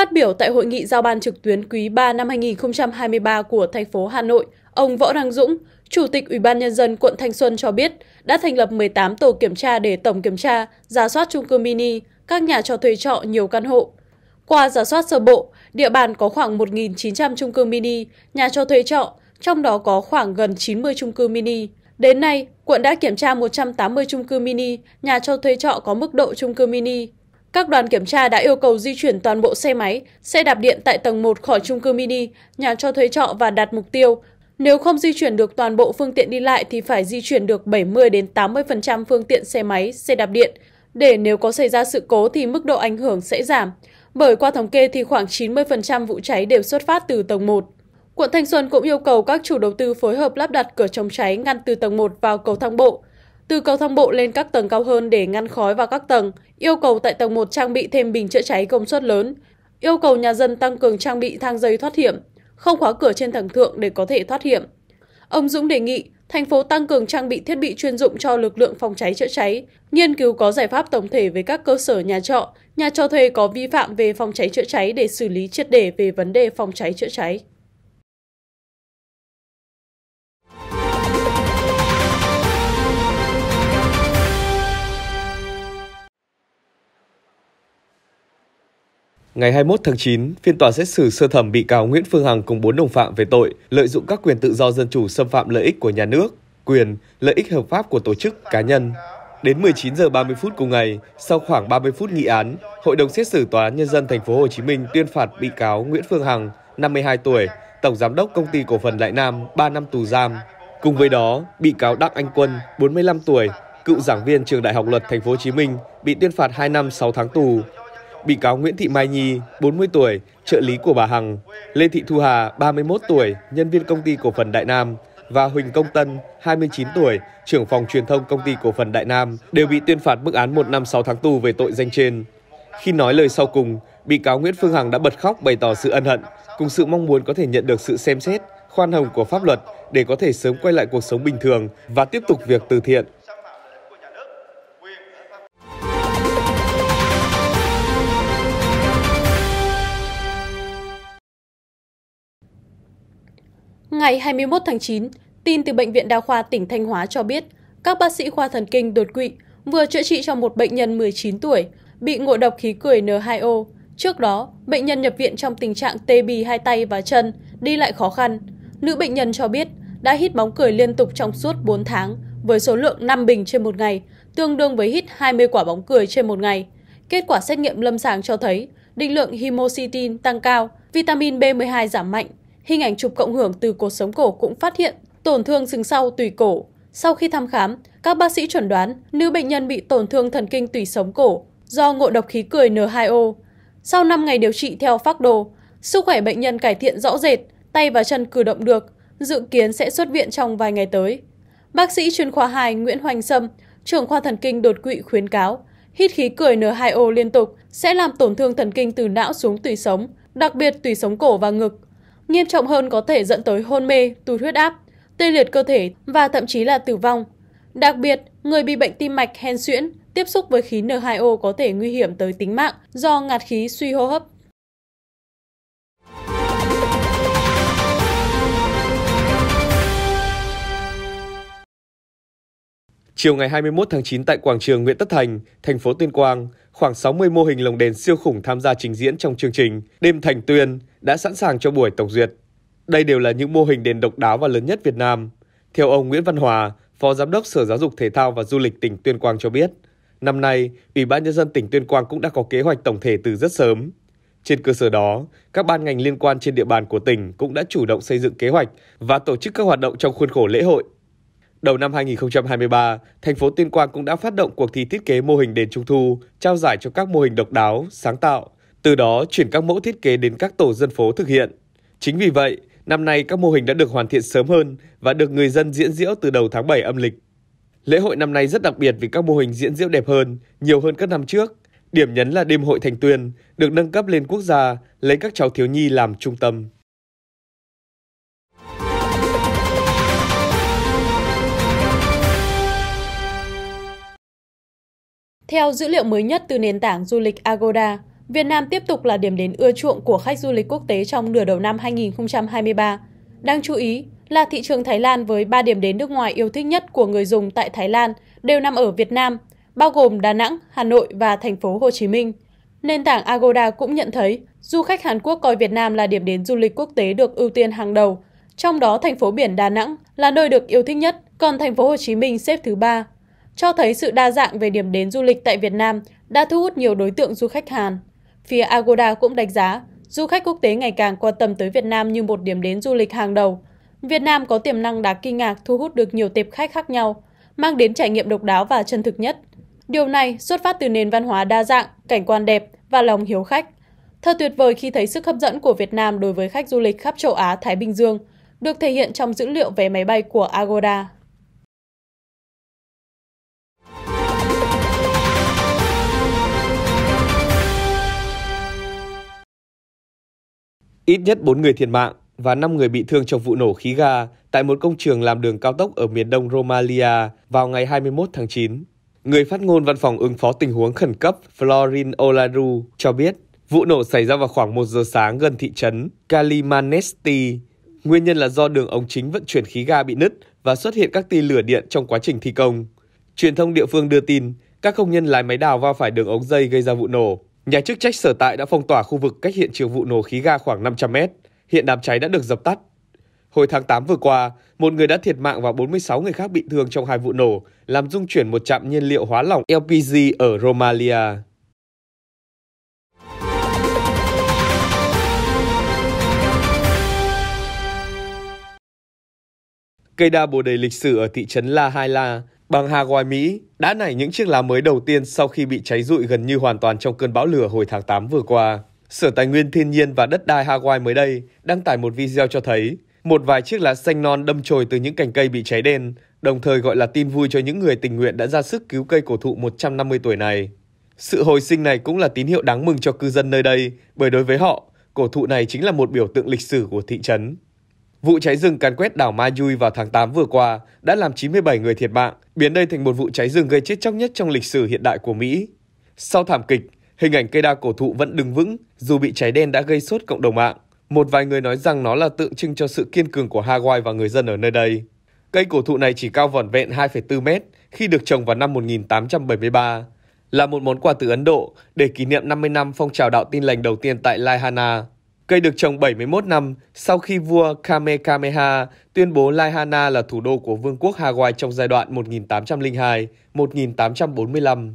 Phát biểu tại hội nghị giao ban trực tuyến quý 3 năm 2023 của thành phố Hà Nội, ông Võ Đăng Dũng, Chủ tịch Ủy ban Nhân dân quận Thanh Xuân cho biết đã thành lập 18 tổ kiểm tra để tổng kiểm tra, giả soát chung cư mini, các nhà cho thuê trọ nhiều căn hộ. Qua giả soát sơ bộ, địa bàn có khoảng 1.900 chung cư mini, nhà cho thuê trọ, trong đó có khoảng gần 90 chung cư mini. Đến nay, quận đã kiểm tra 180 chung cư mini, nhà cho thuê trọ có mức độ chung cư mini. Các đoàn kiểm tra đã yêu cầu di chuyển toàn bộ xe máy, xe đạp điện tại tầng 1 khỏi chung cư mini, nhà cho thuê trọ và đặt mục tiêu nếu không di chuyển được toàn bộ phương tiện đi lại thì phải di chuyển được 70 đến 80% phương tiện xe máy, xe đạp điện để nếu có xảy ra sự cố thì mức độ ảnh hưởng sẽ giảm. Bởi qua thống kê thì khoảng 90% vụ cháy đều xuất phát từ tầng 1. Quận Thanh Xuân cũng yêu cầu các chủ đầu tư phối hợp lắp đặt cửa chống cháy ngăn từ tầng 1 vào cầu thang bộ, từ cầu thang bộ lên các tầng cao hơn để ngăn khói vào các tầng, yêu cầu tại tầng 1 trang bị thêm bình chữa cháy công suất lớn, yêu cầu nhà dân tăng cường trang bị thang dây thoát hiểm, không khóa cửa trên tầng thượng để có thể thoát hiểm. Ông Dũng đề nghị thành phố tăng cường trang bị thiết bị chuyên dụng cho lực lượng phòng cháy chữa cháy, nghiên cứu có giải pháp tổng thể với các cơ sở nhà trọ, nhà cho thuê có vi phạm về phòng cháy chữa cháy để xử lý triệt để về vấn đề phòng cháy chữa cháy. Ngày 21 tháng 9, phiên tòa xét xử sơ thẩm bị cáo Nguyễn Phương Hằng cùng 4 đồng phạm về tội lợi dụng các quyền tự do dân chủ xâm phạm lợi ích của nhà nước, quyền, lợi ích hợp pháp của tổ chức, cá nhân. Đến 19 giờ 30 phút cùng ngày, sau khoảng 30 phút nghị án, Hội đồng xét xử Tòa án nhân dân thành phố Hồ Chí Minh tuyên phạt bị cáo Nguyễn Phương Hằng, 52 tuổi, tổng giám đốc công ty cổ phần Đại Nam 3 năm tù giam. Cùng với đó, bị cáo Đặng Anh Quân, 45 tuổi, cựu giảng viên trường Đại học Luật thành phố Hồ Chí Minh bị tuyên phạt 2 năm 6 tháng tù bị cáo Nguyễn Thị Mai Nhi, 40 tuổi, trợ lý của bà Hằng, Lê Thị Thu Hà, 31 tuổi, nhân viên công ty cổ phần Đại Nam và Huỳnh Công Tân, 29 tuổi, trưởng phòng truyền thông công ty cổ phần Đại Nam đều bị tuyên phạt mức án 1 năm 6 tháng tù về tội danh trên. Khi nói lời sau cùng, bị cáo Nguyễn Phương Hằng đã bật khóc bày tỏ sự ân hận cùng sự mong muốn có thể nhận được sự xem xét, khoan hồng của pháp luật để có thể sớm quay lại cuộc sống bình thường và tiếp tục việc từ thiện. Ngày 21 tháng 9, tin từ Bệnh viện Đa khoa tỉnh Thanh Hóa cho biết, các bác sĩ khoa thần kinh đột quỵ vừa chữa trị cho một bệnh nhân 19 tuổi bị ngộ độc khí cười N2O. Trước đó, bệnh nhân nhập viện trong tình trạng tê bì hai tay và chân, đi lại khó khăn. Nữ bệnh nhân cho biết đã hít bóng cười liên tục trong suốt 4 tháng với số lượng 5 bình trên một ngày, tương đương với hít 20 quả bóng cười trên một ngày. Kết quả xét nghiệm lâm sàng cho thấy định lượng homocytin tăng cao, vitamin B12 giảm mạnh, Hình ảnh chụp cộng hưởng từ cột sống cổ cũng phát hiện tổn thương sừng sau tùy cổ. Sau khi thăm khám, các bác sĩ chuẩn đoán nữ bệnh nhân bị tổn thương thần kinh tùy sống cổ do ngộ độc khí cười N2O. Sau 5 ngày điều trị theo phác đồ, sức khỏe bệnh nhân cải thiện rõ rệt, tay và chân cử động được, dự kiến sẽ xuất viện trong vài ngày tới. Bác sĩ chuyên khoa 2 Nguyễn Hoành Sâm, trưởng khoa thần kinh đột quỵ khuyến cáo, hít khí cười N2O liên tục sẽ làm tổn thương thần kinh từ não xuống tùy sống, đặc biệt tùy sống cổ và ngực. Nghiêm trọng hơn có thể dẫn tới hôn mê, tụt huyết áp, tê liệt cơ thể và thậm chí là tử vong. Đặc biệt, người bị bệnh tim mạch hen suyễn tiếp xúc với khí N2O có thể nguy hiểm tới tính mạng do ngạt khí suy hô hấp. Chiều ngày 21 tháng 9 tại quảng trường Nguyễn Tất Thành, thành phố Tuyên Quang, khoảng 60 mô hình lồng đèn siêu khủng tham gia trình diễn trong chương trình Đêm Thành Tuyên đã sẵn sàng cho buổi tổng duyệt. Đây đều là những mô hình đèn độc đáo và lớn nhất Việt Nam. Theo ông Nguyễn Văn Hòa, Phó Giám đốc Sở Giáo dục Thể thao và Du lịch tỉnh Tuyên Quang cho biết, năm nay, Ủy ban Nhân dân tỉnh Tuyên Quang cũng đã có kế hoạch tổng thể từ rất sớm. Trên cơ sở đó, các ban ngành liên quan trên địa bàn của tỉnh cũng đã chủ động xây dựng kế hoạch và tổ chức các hoạt động trong khuôn khổ lễ hội Đầu năm 2023, thành phố Tuyên Quang cũng đã phát động cuộc thi thiết kế mô hình đền trung thu, trao giải cho các mô hình độc đáo, sáng tạo, từ đó chuyển các mẫu thiết kế đến các tổ dân phố thực hiện. Chính vì vậy, năm nay các mô hình đã được hoàn thiện sớm hơn và được người dân diễn diễu từ đầu tháng 7 âm lịch. Lễ hội năm nay rất đặc biệt vì các mô hình diễn diễu đẹp hơn, nhiều hơn các năm trước. Điểm nhấn là đêm hội thành tuyên, được nâng cấp lên quốc gia, lấy các cháu thiếu nhi làm trung tâm. Theo dữ liệu mới nhất từ nền tảng du lịch Agoda, Việt Nam tiếp tục là điểm đến ưa chuộng của khách du lịch quốc tế trong nửa đầu năm 2023. Đáng chú ý là thị trường Thái Lan với 3 điểm đến nước ngoài yêu thích nhất của người dùng tại Thái Lan đều nằm ở Việt Nam, bao gồm Đà Nẵng, Hà Nội và thành phố Hồ Chí Minh. Nền tảng Agoda cũng nhận thấy du khách Hàn Quốc coi Việt Nam là điểm đến du lịch quốc tế được ưu tiên hàng đầu, trong đó thành phố biển Đà Nẵng là nơi được yêu thích nhất, còn thành phố Hồ Chí Minh xếp thứ ba. Cho thấy sự đa dạng về điểm đến du lịch tại Việt Nam đã thu hút nhiều đối tượng du khách Hàn. Phía Agoda cũng đánh giá du khách quốc tế ngày càng quan tâm tới Việt Nam như một điểm đến du lịch hàng đầu. Việt Nam có tiềm năng đáng kinh ngạc thu hút được nhiều tệp khách khác nhau, mang đến trải nghiệm độc đáo và chân thực nhất. Điều này xuất phát từ nền văn hóa đa dạng, cảnh quan đẹp và lòng hiếu khách. Thật tuyệt vời khi thấy sức hấp dẫn của Việt Nam đối với khách du lịch khắp châu Á Thái Bình Dương, được thể hiện trong dữ liệu vé máy bay của Agoda. Ít nhất 4 người thiệt mạng và 5 người bị thương trong vụ nổ khí ga tại một công trường làm đường cao tốc ở miền đông Romalia vào ngày 21 tháng 9. Người phát ngôn văn phòng ứng phó tình huống khẩn cấp Florin Olaru cho biết, vụ nổ xảy ra vào khoảng 1 giờ sáng gần thị trấn Kalimanesti. Nguyên nhân là do đường ống chính vận chuyển khí ga bị nứt và xuất hiện các tia lửa điện trong quá trình thi công. Truyền thông địa phương đưa tin, các công nhân lái máy đào va phải đường ống dây gây ra vụ nổ. Nhà chức trách sở tại đã phong tỏa khu vực cách hiện trường vụ nổ khí ga khoảng 500 mét. Hiện đám cháy đã được dập tắt. Hồi tháng 8 vừa qua, một người đã thiệt mạng và 46 người khác bị thương trong hai vụ nổ, làm dung chuyển một trạm nhiên liệu hóa lỏng LPG ở Romalia. Cây đa bồ đề lịch sử ở thị trấn La Haila, bang Hawaii, Mỹ đã nảy những chiếc lá mới đầu tiên sau khi bị cháy rụi gần như hoàn toàn trong cơn bão lửa hồi tháng 8 vừa qua. Sở Tài nguyên Thiên nhiên và Đất đai Hawaii mới đây đăng tải một video cho thấy một vài chiếc lá xanh non đâm chồi từ những cành cây bị cháy đen, đồng thời gọi là tin vui cho những người tình nguyện đã ra sức cứu cây cổ thụ 150 tuổi này. Sự hồi sinh này cũng là tín hiệu đáng mừng cho cư dân nơi đây, bởi đối với họ, cổ thụ này chính là một biểu tượng lịch sử của thị trấn. Vụ cháy rừng càn quét đảo Maui vào tháng 8 vừa qua đã làm 97 người thiệt mạng, biến đây thành một vụ cháy rừng gây chết chóc nhất trong lịch sử hiện đại của Mỹ. Sau thảm kịch, hình ảnh cây đa cổ thụ vẫn đứng vững dù bị cháy đen đã gây sốt cộng đồng mạng. Một vài người nói rằng nó là tượng trưng cho sự kiên cường của Hawaii và người dân ở nơi đây. Cây cổ thụ này chỉ cao vỏn vẹn 2,4 mét khi được trồng vào năm 1873, là một món quà từ Ấn Độ để kỷ niệm 50 năm phong trào đạo tin lành đầu tiên tại Laihana. Cây được trồng 71 năm sau khi vua Kamehameha tuyên bố Laihana là thủ đô của Vương quốc Hawaii trong giai đoạn 1802-1845.